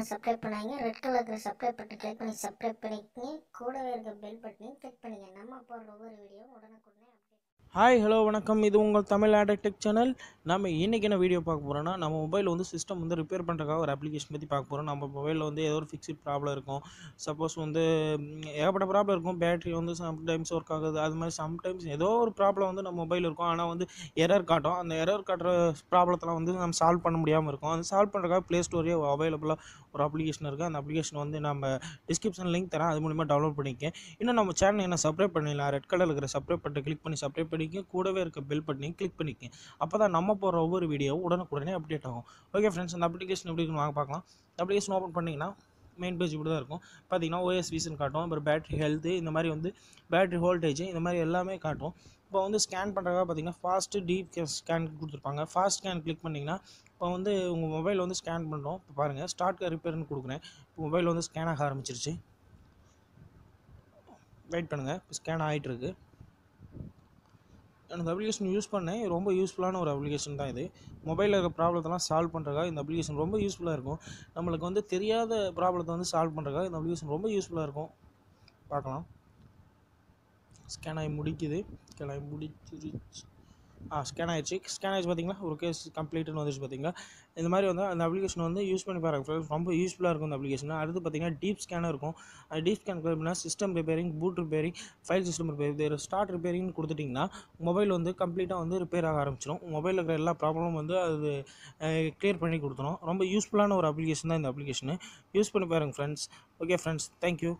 Channel subscribe பண்ணாங்க red colour subscribe button click பண்ணி subscribe பண்ணிக்கங்க. கூடவே இருக்க பெல் பட்டனையும் கிளிக் பண்ணுங்க நம்ம போடுற ஒவ்வொரு வீடியோ உடனுக்குடனே அப்டேட் ஹாய் ஹலோ வணக்கம். இது உங்கள் தமிழ் ஆடக் டெக் சேனல் நம்ம இன்றைக்கி என்ன வீடியோ பார்க்க போகிறோன்னா நம்ம மொபைல் வந்து சிஸ்டம் வந்து ரிப்பேர் பண்ணுறதுக்காக ஒரு அப்ளிகேஷன் பற்றி பார்க்க போகிறோம் நம்ம மொபைலில் வந்து ஏதோ ஒரு ஃபிக்ஸ்ட் ப்ராப்ளம் இருக்கும். சப்போஸ் வந்து ஏகப்பட்ட ப்ராப்ளம் இருக்கும். பேட்டரி வந்து சம்டைம்ஸ் ஒர்க் ஆகுது. அது மாதிரி சம்டைம்ஸ் ஏதோ ஒரு ப்ராப்ளம் வந்து நம்ம மொபைல் இருக்கும். ஆனால் வந்து எரர் காட்டும். அந்த எரர் காட்டுற ப்ராப்ளத்தெல்லாம் வந்து நம்ம சால்வ் பண்ண முடியாமல் இருக்கும். அந்த சால்வ் பண்ணுறதுக்காக ப்ளே ஸ்டோரே அவைலபிளாக ஒரு அப்ளிகேஷன் இருக்குது அந்த அப்ளிகேஷன் வந்து நம்ம டிஸ்கிரிப்ஷன் லிங்க் தரேன். அது மூலிமா டவுன்லோட் பண்ணிக்க இன்னும் நம்ம சேனல் என்ன சப்ஸ்கிரைப் பண்ணிடலாம் ரெட் கலர் இருக்கிற சப்ஸ்கிரைப் பண்ணிட்டு கிளிக் பண்ணி சப்ஸ்கிரைப் பண்ணிக்க கூடவே இருக்க பெல் பட்டனையும் கிளிக் பண்ணிக்க. அப்போ தான் நம்ம போகிற ஒவ்வொரு வீடியோவும் உடனுக்குடனே அப்டேட் ஆகும். ஓகே ஃப்ரெண்ட்ஸ் அந்த அப்ளிகேஷன் எப்படி இருக்குன்னு வாங்க பார்க்கலாம். அப்ளிகேஷன் ஓப்பன் பண்ணிங்கன்னா மெயின் பேஜ் இப்படி தான் இருக்கும் பார்த்தீங்கன்னா ஓஎஸ் வீசன் காட்டும் அப்புறம் பேட்ரி ஹெல்த்து இந்த மாதிரி வந்து பேட்ரி வோல்டேஜ் இந்த மாதிரி எல்லாமே காட்டும். இப்போ வந்து ஸ்கேன் பண்ணுறதா பார்த்தீங்கன்னா ஃபாஸ்ட்டு டீப் ஸ்கேன் கொடுத்துருப்பாங்க. ஃபாஸ்ட் ஸ்கேன் கிளிக் பண்ணிங்கன்னா இப்போ வந்து உங்கள் மொபைல் வந்து ஸ்கேன் பண்ணுறோம் இப்போ பாருங்கள் ஸ்டார்ட் ரிப்பேர்னு கொடுக்குறேன். இப்போ மொபைல் வந்து ஸ்கேன் ஆக ஆரம்பிச்சிருச்சு. வெயிட் பண்ணுங்கள் இப்போ ஸ்கேன் ஆகிட்டுருக்கு அந்த அப்ளிகேஷன் யூஸ் பண்ணேன். ரொம்ப யூஸ்ஃபுல்லான ஒரு அப்ளிகேஷன் தான் இது. மொபைலில் இருக்க ப்ராப்ளத்தெல்லாம் சால்வ் பண்ணுறதுக்காக இந்த அப்ளிகேஷன் ரொம்ப யூஸ்ஃபுல்லாக இருக்கும். நம்மளுக்கு வந்து தெரியாத ப்ராப்ளத்தை வந்து சால்வ் பண்ணுறதுக்காக இந்த அப்ளிகேஷன் ரொம்ப யூஸ்ஃபுல்லாக இருக்கும். பார்க்கலாம். ஸ்கேன் ஆகி முடிக்குது. ஸ்கேன் ஆகி முடிச்சிருச்சு. ஆ ஸ்கேன் ஆயிடுச்சு. ஸ்கேன் ஆகிடுச்சு பார்த்தீங்களா ஒரு கேஸ் கம்ப்ளீட்டுன்னு வந்துச்சு பார்த்தீங்களா இந்த மாதிரி வந்து அந்த அப்ளிகேஷன் வந்து யூஸ் பண்ணி பாருங்க ரொம்ப யூஸ்ஃபுல்லாக இருக்கும் அந்த அப்ளிகேஷன் அடுத்து பார்த்தீங்கன்னா டீப் ஸ்கேனர் இருக்கும். அது டீப் ஸ்கேன் அப்படின்னா system repairing boot repairing file system repair start ரிப்பேரிங்னு கொடுத்துட்டிங்கன்னா மொபைல் வந்து கம்ப்ளீட்டாக வந்து ரிப்பேர் ஆக ஆரம்பிச்சிடும் மொபைலில் இருக்கிற எல்லா ப்ராப்ளமும் வந்து அது கிளியர் பண்ணி கொடுத்துரும். ரொம்ப யூஸ்ஃபுல்லான ஒரு அப்ளிகேஷன் தான் இந்த அப்ளிகேஷனு யூஸ் பண்ணி பாருங்கள் ஃப்ரெண்ட்ஸ் ஓகே ஃப்ரெண்ட்ஸ் தேங்க்யூ